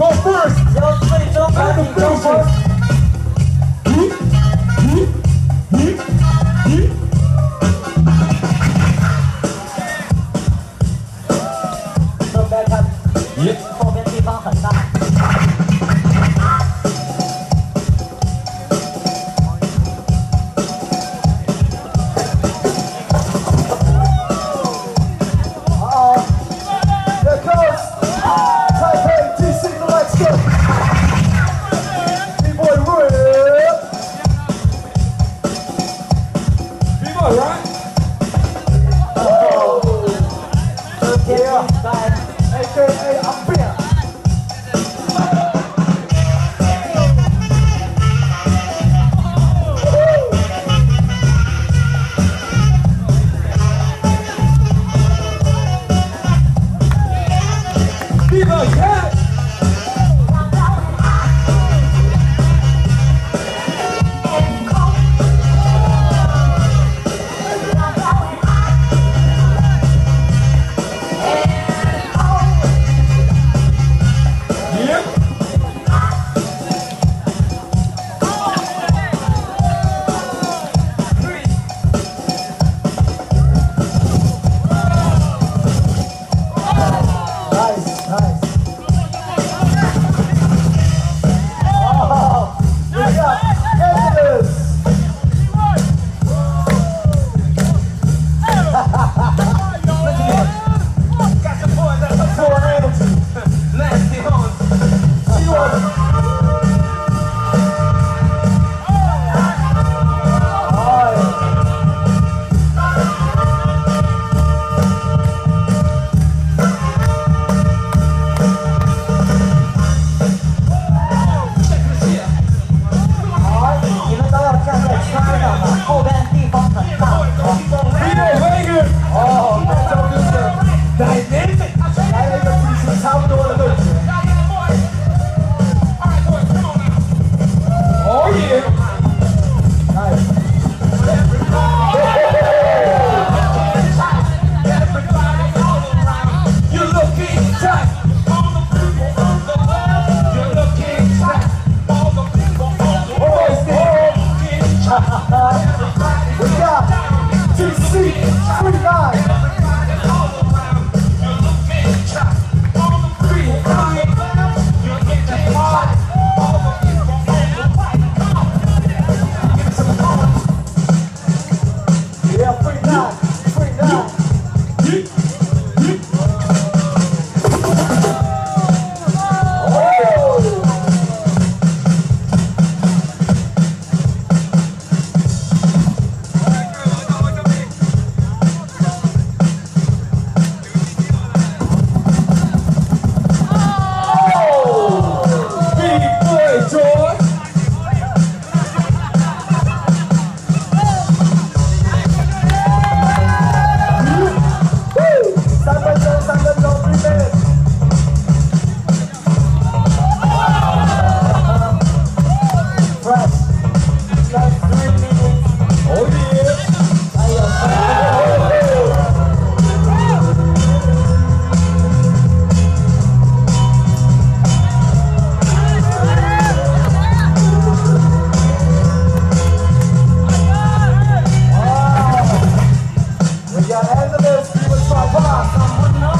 Go first. Yo, split, jump Let back, stop sign. hey! sure they we got TC39. Let's do it for us.